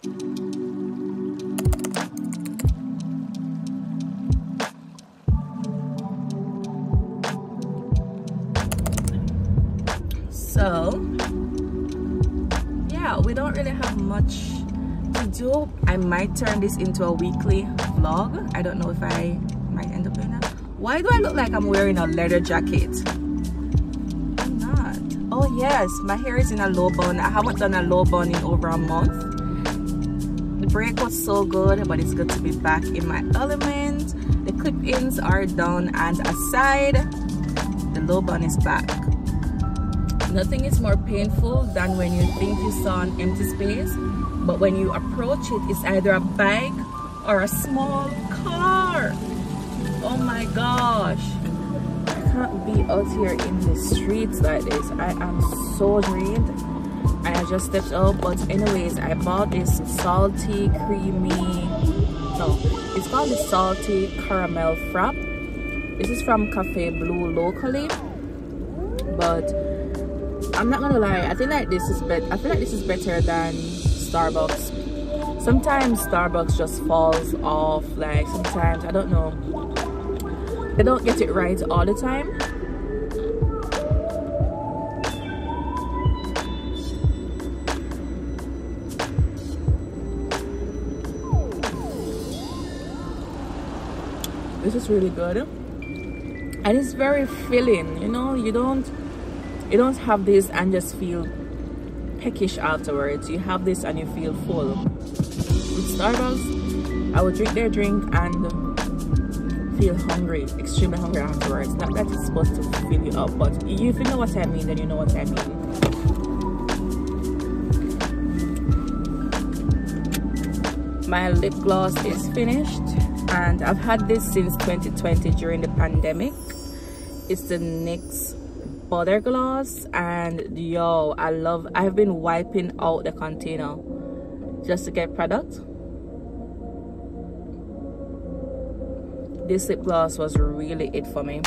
so yeah we don't really have much to do. I might turn this into a weekly vlog. I don't know if i might end up doing that. Why do i look like i'm wearing a leather jacket? I'm not. Oh yes my hair is in a low bun i haven't done a low bun in over a month break was so good but it's good to be back in my element the clip-ins are done and aside the low bun is back Nothing is more painful than when you think you saw an empty space, but when you approach it, it's either a bike or a small car. Oh my gosh. I can't be out here in the streets like this. I am so drained. I just stepped out, but anyways, I bought this salty, creamy, no, it's called the salty caramel frap. This is from Cafe Blue locally, but I'm not gonna lie, I think like this is better. I feel like this is better than Starbucks. Sometimes Starbucks just falls off. Like sometimes I don't know. They don't get it right all the time. This is really good. And it's very filling, you know, you don't you don't have this and just feel peckish afterwards. You have this and you feel full. With starbucks i would drink their drink and feel hungry extremely hungry afterwards. Not that it's supposed to fill you up but if you know what i mean then you know what i mean. My lip gloss is finished and i've had this since 2020 during the pandemic. It's the NYX butter gloss and yo i love i've been wiping out the container just to get product. This lip gloss was really it for me.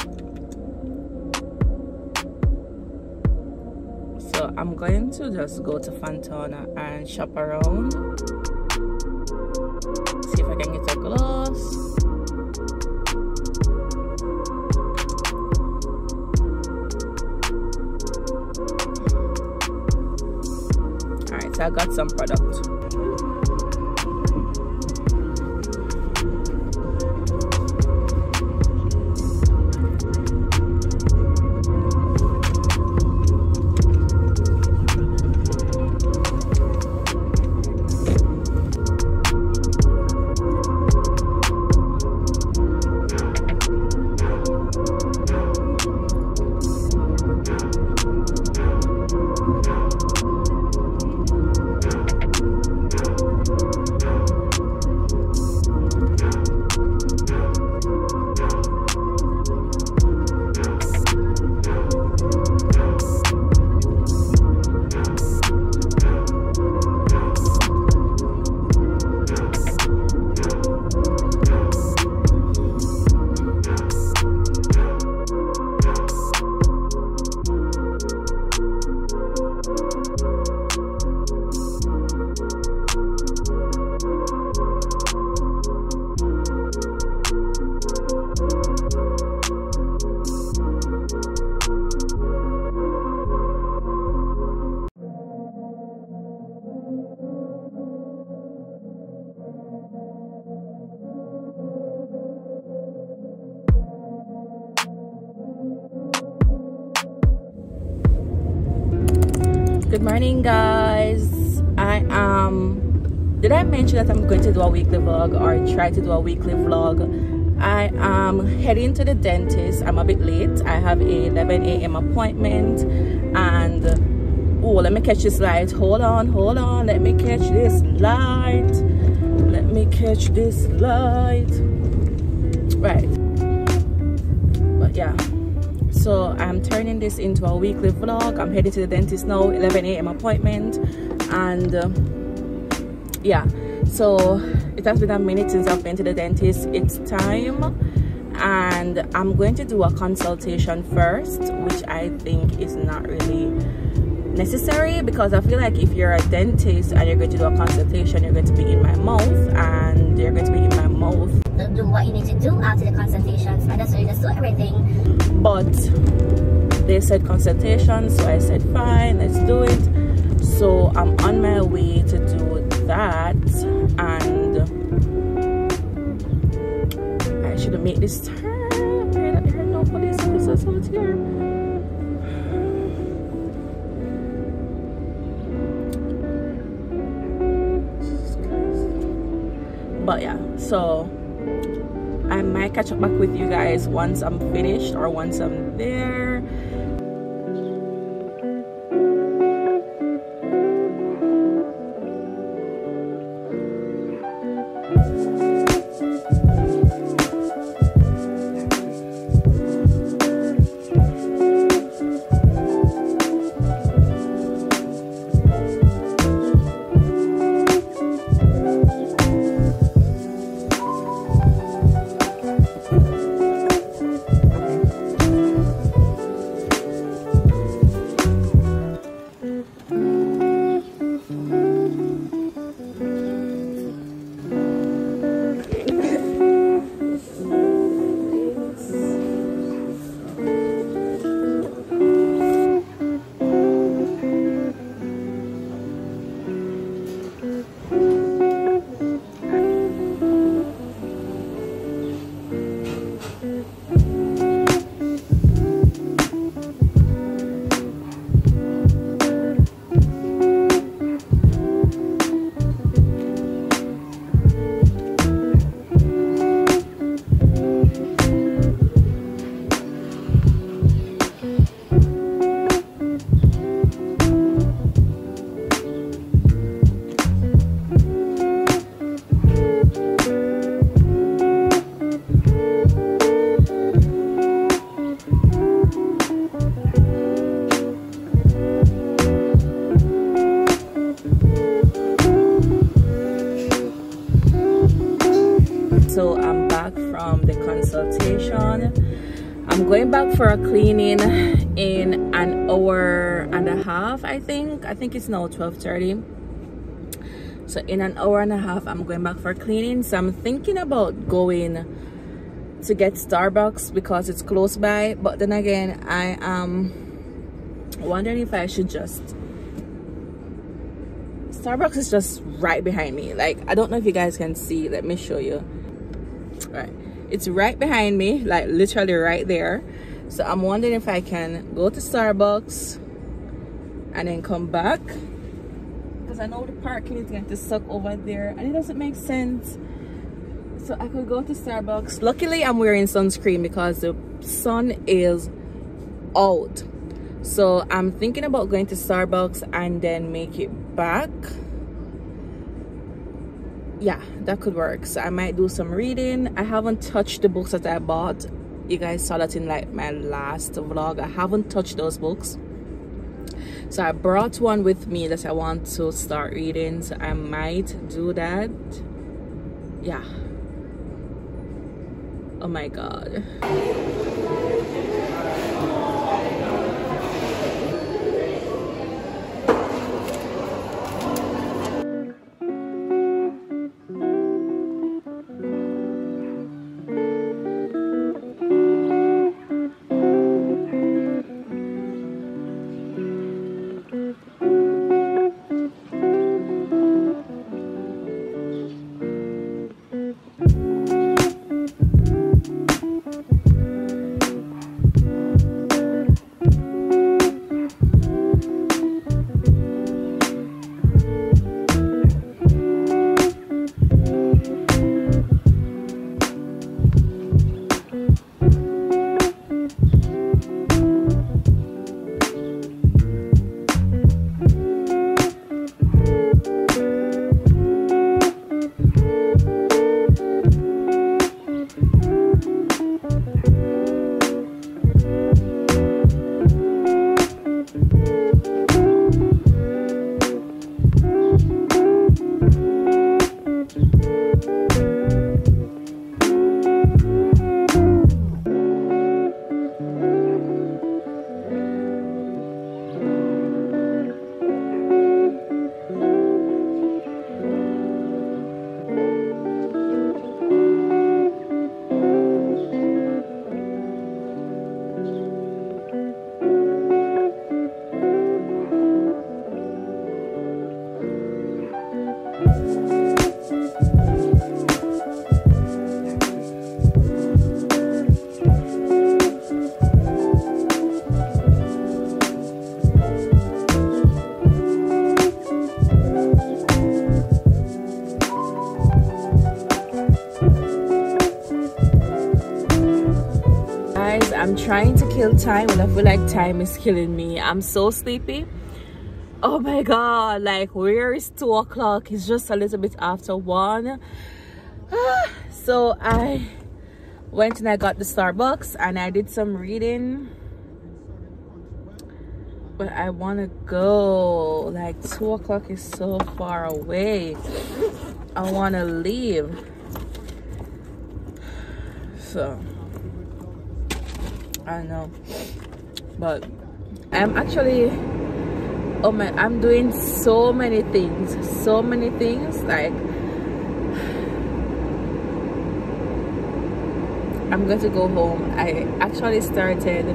So i'm going to just go to Fontana and shop around. See if i can get a gloss I got some product morning guys. I am did i mention that i'm going to do a weekly vlog or try to do a weekly vlog? I am heading to the dentist. I'm a bit late. I have a 11 a.m appointment and oh let me catch this light. Hold on hold on. Let me catch this light. Let me catch this light. Right. But yeah so i'm turning this into a weekly vlog. I'm headed to the dentist now 11 a.m appointment. And uh, yeah. So it has been a minute since i've been to the dentist. It's time. And i'm going to do a consultation first which i think is not really necessary because I feel like if you're a dentist and you're going to do a consultation, you're going to be in my mouth and you're going to be in my mouth. Do what you need to do after the consultations and that's why you just do everything. But they said consultation, so I said fine, let's do it. So I'm on my way to do that and I should have made this turn. No police officers out here. but yeah so I might catch up back with you guys once I'm finished or once I'm there i think it's now 12:30. so in an hour and a half i'm going back for cleaning. So i'm thinking about going to get starbucks because it's close by. But then again i am wondering if i should just starbucks is just right behind me. Like i don't know if you guys can see. Let me show you. Right. It's right behind me like literally right there. So i'm wondering if i can go to starbucks and then come back. Because i know the parking is going to suck over there and it doesn't make sense. So i could go to starbucks. Luckily i'm wearing sunscreen because the sun is out. So i'm thinking about going to starbucks and then make it back. Yeah that could work. So i might do some reading. I haven't touched the books that i bought. You guys saw that in like my last vlog. I haven't touched those books so i brought one with me that i want to start reading so i might do that. Yeah. Oh my god I'm trying to kill time and I feel like time is killing me. I'm so sleepy. Oh my god, like where is two o'clock? It's just a little bit after one. Ah, so I went and I got the Starbucks and I did some reading. But I want to go. Like two o'clock is so far away. I want to leave. So I know. But I'm actually oh my I'm doing so many things so many things like I'm going to go home. I actually started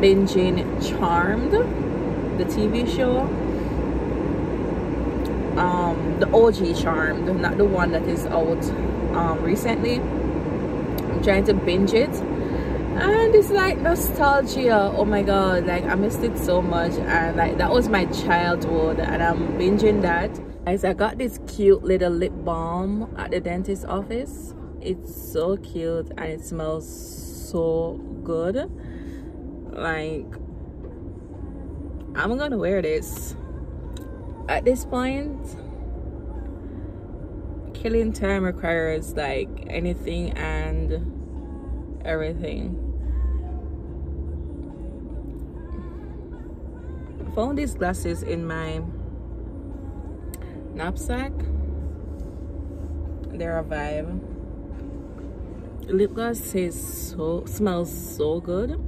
binging Charmed the TV show. Um the OG Charmed not the one that is out um recently. I'm trying to binge it and it's like nostalgia. Oh my god like i missed it so much. And like that was my childhood and i'm binging that. Guys i got this cute little lip balm at the dentist office. It's so cute and it smells so good. Like i'm gonna wear this. At this point killing time requires like anything and everything. Found these glasses in my knapsack. They're a vibe. Lip gloss says so smells so good.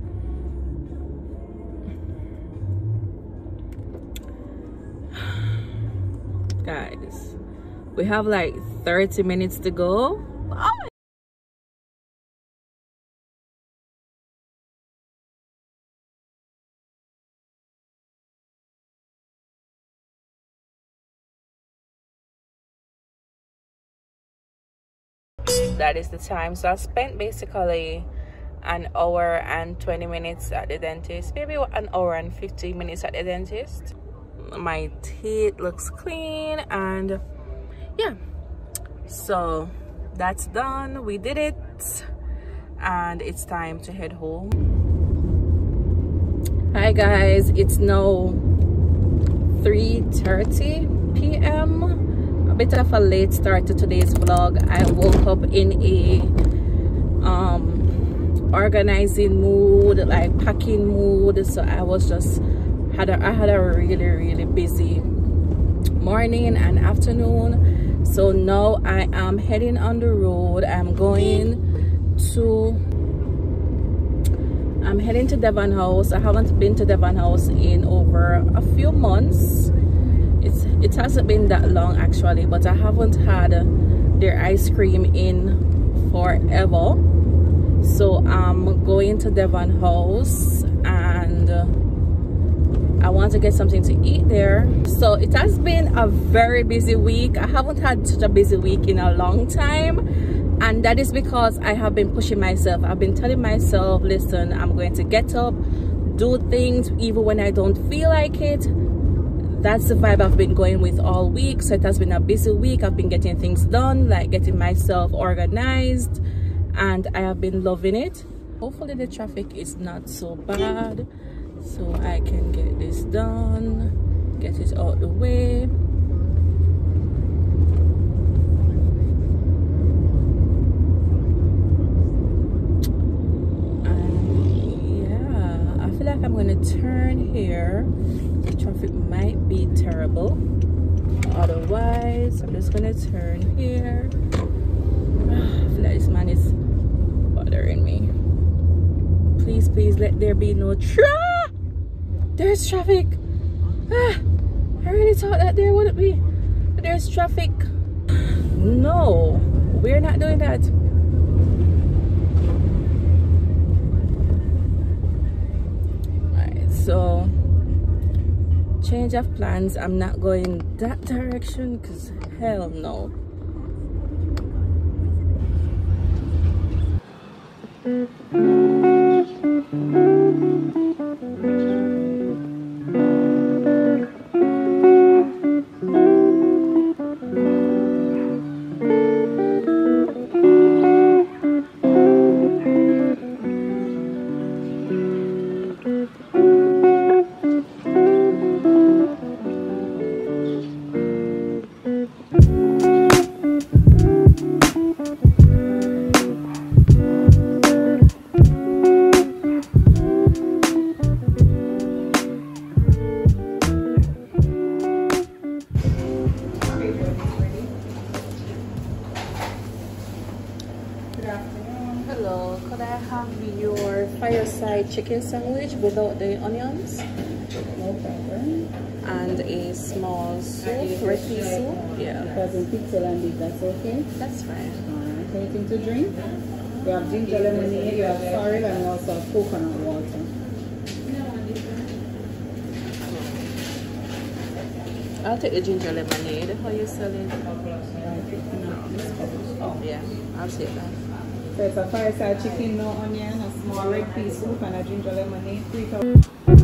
Guys we have like 30 minutes to go that is the time. So i spent basically an hour and 20 minutes at the dentist. Maybe an hour and 15 minutes at the dentist. My teeth looks clean and yeah. So that's done. We did it. And it's time to head home. Hi guys. It's now 3 30 p.m bit of a late start to today's vlog. I woke up in a um organizing mood like packing mood. So i was just had a, i had a really really busy morning and afternoon. So now i am heading on the road. I'm going to i'm heading to devon house. I haven't been to devon house in over a few months it hasn't been that long actually but i haven't had their ice cream in forever. So i'm going to devon house and i want to get something to eat there. So it has been a very busy week. I haven't had such a busy week in a long time and that is because i have been pushing myself. I've been telling myself listen i'm going to get up do things even when i don't feel like it that's the vibe I've been going with all week. So it has been a busy week. I've been getting things done, like getting myself organized, and I have been loving it. Hopefully the traffic is not so bad, so I can get this done, get it out the way. And yeah, I feel like I'm gonna turn here traffic might be terrible. Otherwise i'm just gonna turn here. This man is bothering me. Please please let there be no tra there's traffic. Ah, i really thought that there wouldn't be there's traffic. No we're not doing that. All right, so change of plans. I'm not going that direction because hell no. Hello, fireside chicken sandwich without the onions? No problem. And a small soup, red pea soup? Yeah, Because in pizza land, if that's okay. that's fine. Alright, anything to drink? We have ginger lemonade, you have sorrel, and we also have coconut water. I'll take the ginger lemonade. How you selling? Oh, yeah, I'll take that. So it's a fireside chicken, no onion, a small red pea soup, and a ginger lemonade. Three cups.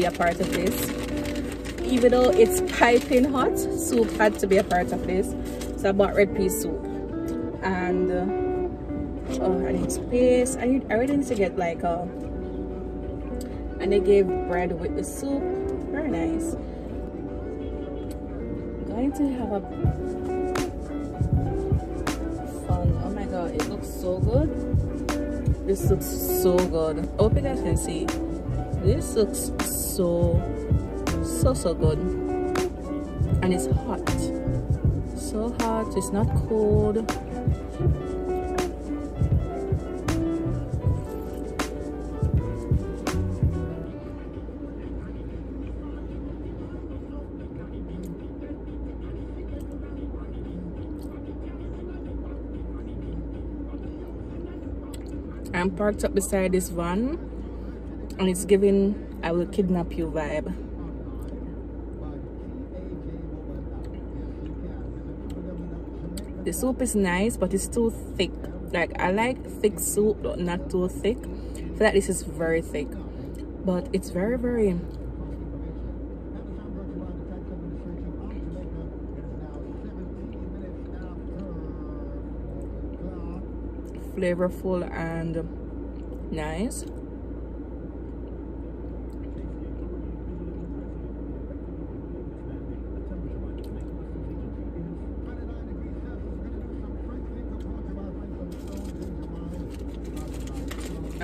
Be a part of this. Even though it's piping hot, soup had to be a part of this. So I bought red pea soup and. Uh, oh i need space i need i really need to get like a and they gave bread with the soup very nice I'm going to have a fun oh my god it looks so good this looks so good I hope you guys can see this looks so so so so good. And it's hot. So hot it's not cold. I'm parked up beside this van and it's giving I will kidnap you vibe. The soup is nice but it's too thick. Like I like thick soup but not too thick. I feel like this is very thick. But it's very very flavorful and nice.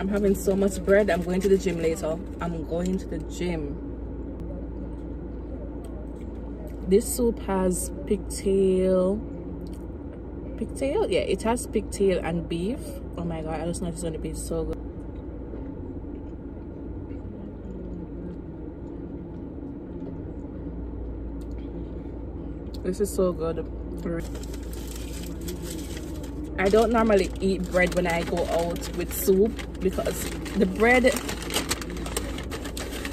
I'm having so much bread. I'm going to the gym later. I'm going to the gym. This soup has pigtail. Pigtail? Yeah, it has pigtail and beef. Oh my god, I just know if it's going to be so good. This is so good. I don't normally eat bread when I go out with soup because the bread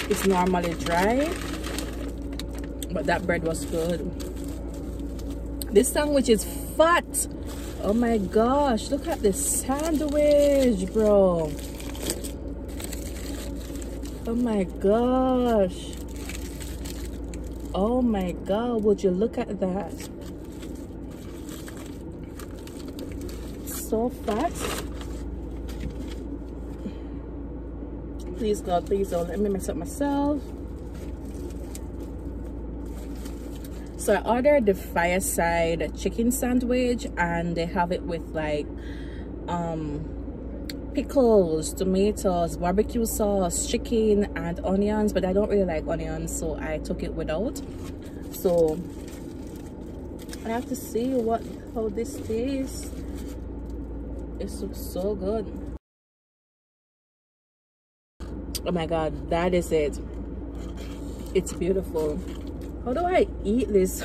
is normally dry. But that bread was good. This sandwich is fat. Oh my gosh, look at this sandwich, bro. Oh my gosh. Oh my god, would you look at that? So fat. Please God, please don't let me mess up myself. So I ordered the fireside chicken sandwich and they have it with like um pickles tomatoes barbecue sauce chicken and onions but i don't really like onions so i took it without so i have to see what how this tastes it looks so good. Oh my god that is it. It's beautiful. How do i eat this?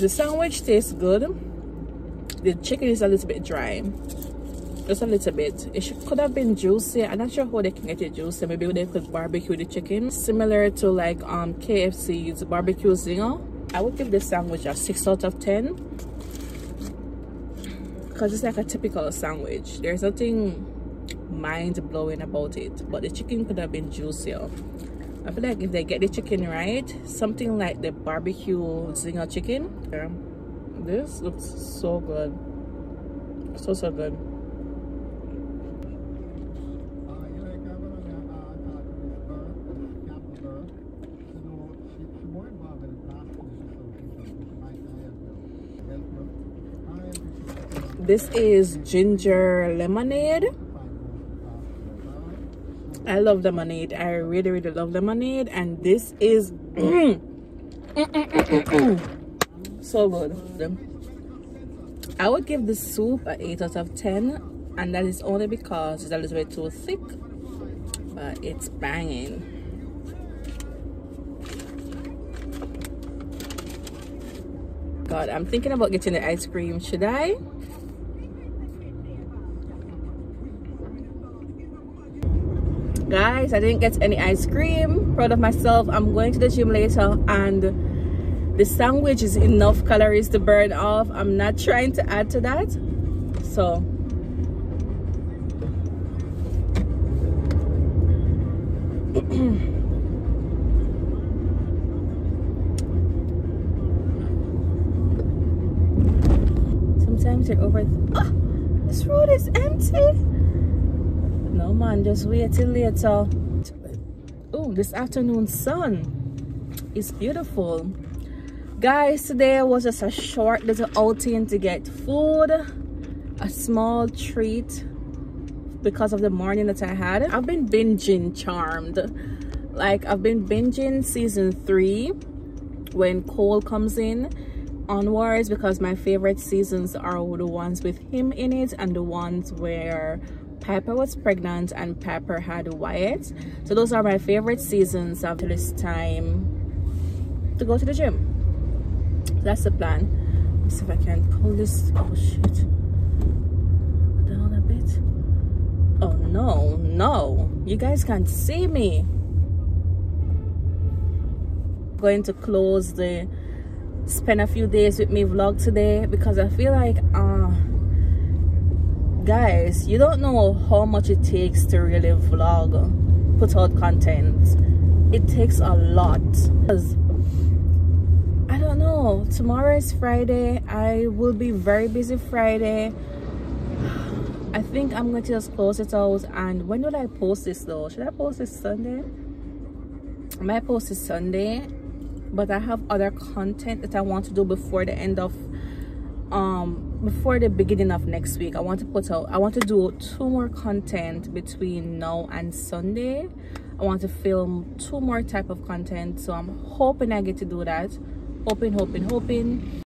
The sandwich tastes good. The chicken is a little bit dry just a little bit. It should, could have been juicy. I'm not sure how they can get it juicy. Maybe they could barbecue the chicken. Similar to like um kfc's barbecue zinger. I would give this sandwich a six out of ten. Because it's like a typical sandwich. There's nothing mind-blowing about it but the chicken could have been juicier. I feel like if they get the chicken right, something like the barbecue zinger chicken, yeah, this looks so good. So, so good. This is ginger lemonade. I love lemonade. I really, really love lemonade. And this is mm, mm, mm, so good. I would give the soup an 8 out of 10. And that is only because it's a little bit too thick. But it's banging. God, I'm thinking about getting the ice cream. Should I? Guys i didn't get any ice cream. Proud of myself. I'm going to the gym later and the sandwich is enough calories to burn off. I'm not trying to add to that. So sometimes you're over oh, this road is empty no man, just wait till later. Oh, this afternoon sun is beautiful. Guys, today was just a short little outing to get food, a small treat because of the morning that I had. I've been binging Charmed. Like I've been binging season three when Cole comes in onwards because my favorite seasons are the ones with him in it and the ones where Piper was pregnant and Piper had Wyatt. So those are my favorite seasons after this time to go to the gym. That's the plan. Let's see if I can pull this. Oh shit. Down a bit. Oh no, no. You guys can't see me. I'm going to close the spend a few days with me vlog today because I feel like uh guys you don't know how much it takes to really vlog put out content. It takes a lot. Because i don't know. Tomorrow is friday. I will be very busy friday. I think i'm going to just close it out. And when will i post this though? Should i post this sunday? Might post this sunday but i have other content that i want to do before the end of um before the beginning of next week i want to put out i want to do two more content between now and sunday. I want to film two more type of content so i'm hoping i get to do that. Hoping hoping hoping